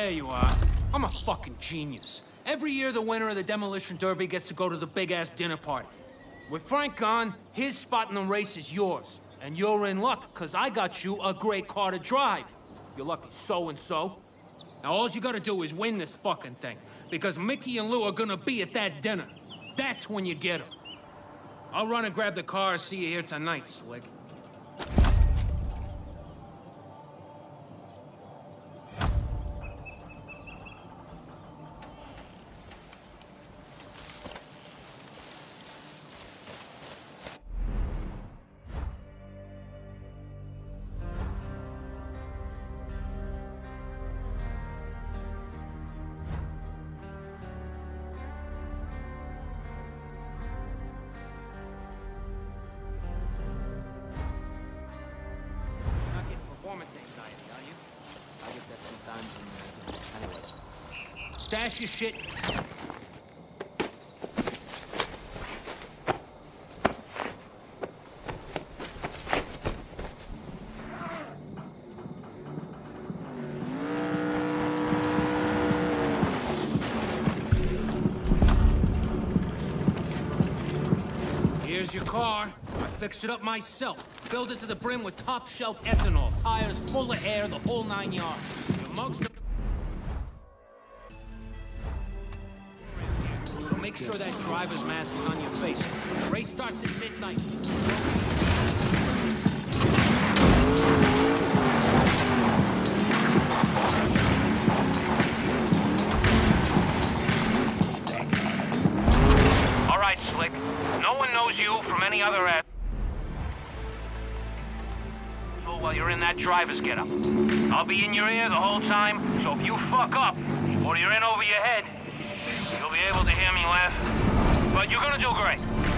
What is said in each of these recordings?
There you are. I'm a fucking genius. Every year, the winner of the Demolition Derby gets to go to the big-ass dinner party. With Frank gone, his spot in the race is yours. And you're in luck, because I got you a great car to drive. You're lucky so-and-so. Now, all you gotta do is win this fucking thing. Because Mickey and Lou are gonna be at that dinner. That's when you get them. I'll run and grab the car. See you here tonight, Slick. Stash your shit. Here's your car. I fixed it up myself. Filled it to the brim with top shelf ethanol. Tires full of air, the whole nine yards. Your mugs sure that driver's mask is on your face. The race starts at midnight. All right, Slick. No one knows you from any other ad. While you're in that driver's getup, I'll be in your ear the whole time. So if you fuck up or you're in over your head, able to hear me laugh. But you're gonna do great.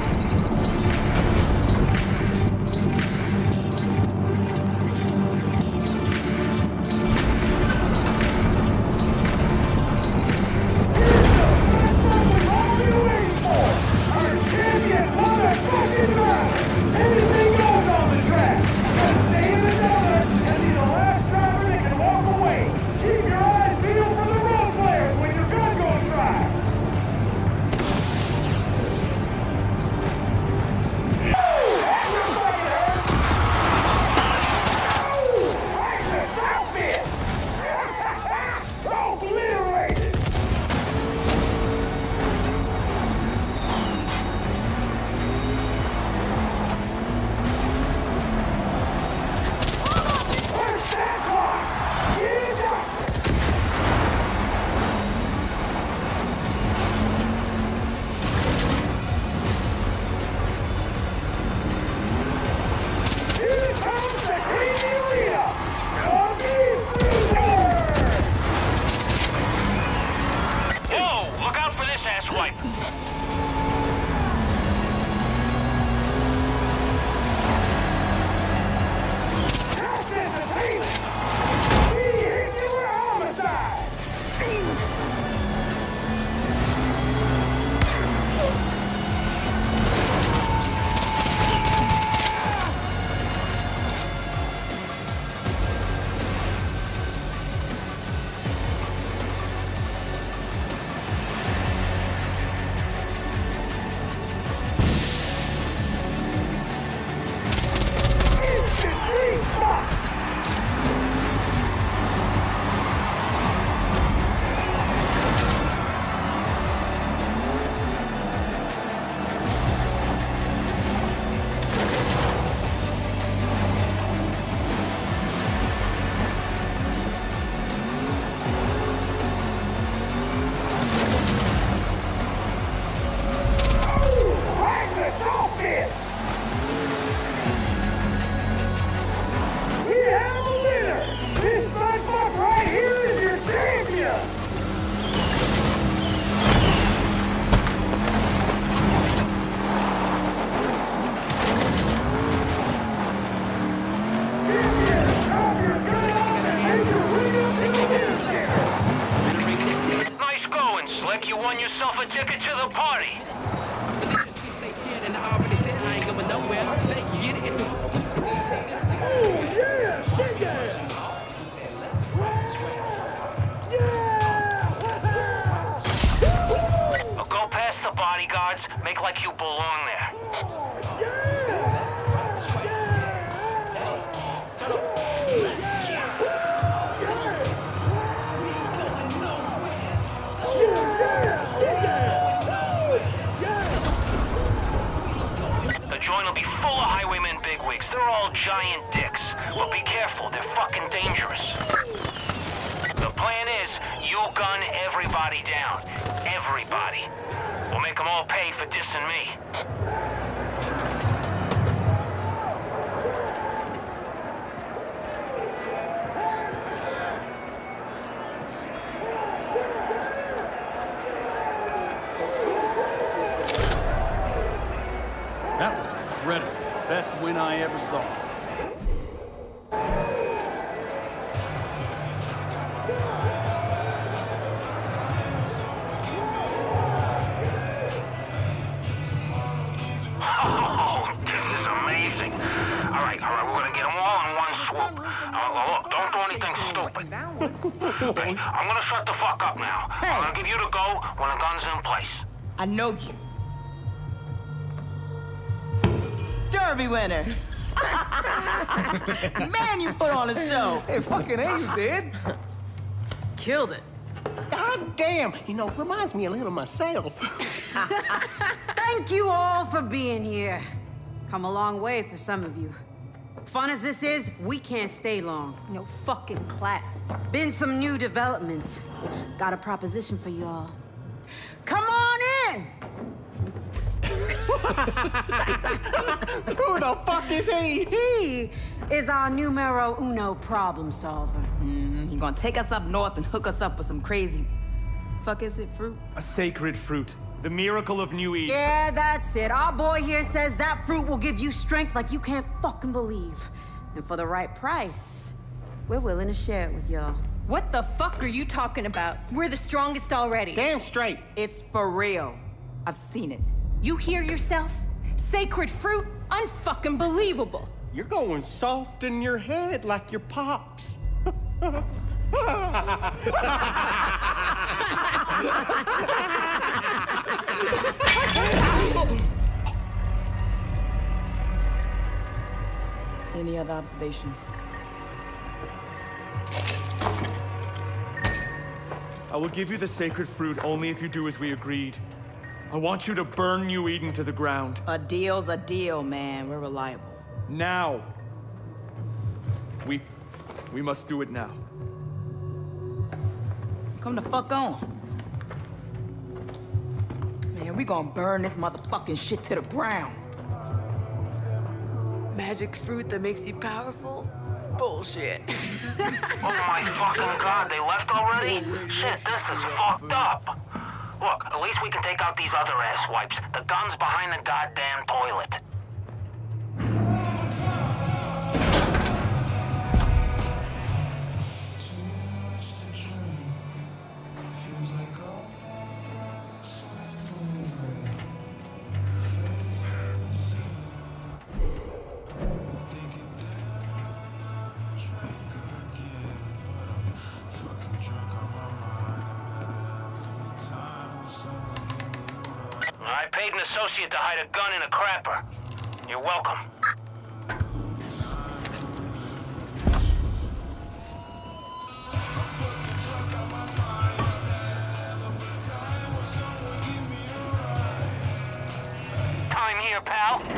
Giant dicks. But be careful, they're fucking dangerous. The plan is, you gun everybody down. Everybody. We'll make them all pay for dissing me. That was incredible. Best win I ever saw. Hey, I'm gonna shut the fuck up now. I'm gonna give you the go when the gun's in place. I know you. Derby winner. Man, you put on a show. Hey, fucking A, you did. Killed it. God damn. You know, reminds me a little of myself. Thank you all for being here. Come a long way for some of you. Fun as this is, we can't stay long. No fucking class. Been some new developments. Got a proposition for y'all. Come on in! Who the fuck is he? He is our numero uno problem solver. Mm-hmm. You gonna take us up north and hook us up with some crazy. Fuck is it, fruit? A sacred fruit. The miracle of New Eden. Yeah, that's it. Our boy here says that fruit will give you strength like you can't fucking believe. And for the right price, we're willing to share it with y'all. What the fuck are you talking about? We're the strongest already. Damn straight. It's for real. I've seen it. You hear yourself? Sacred fruit? Unfucking believable. You're going soft in your head like your pops. Any other observations? I will give you the sacred fruit only if you do as we agreed. I want you to burn New Eden to the ground. A deal's a deal, man. We're reliable. Now. We. We must do it now. Come the fuck on. Man, we gonna burn this motherfucking shit to the ground. Magic fruit that makes you powerful? Bullshit. Oh my fucking god, they left already? Shit, this is fucked up. Look, at least we can take out these other ass wipes. The gun's behind the goddamn toilet. I paid an associate to hide a gun in a crapper. You're welcome. Time here, pal.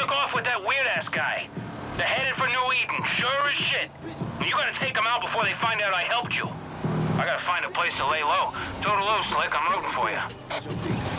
took off with that weird-ass guy. They're headed for New Eden, sure as shit. You gotta take them out before they find out I helped you. I gotta find a place to lay low. Total low, Slick. I'm rooting for you.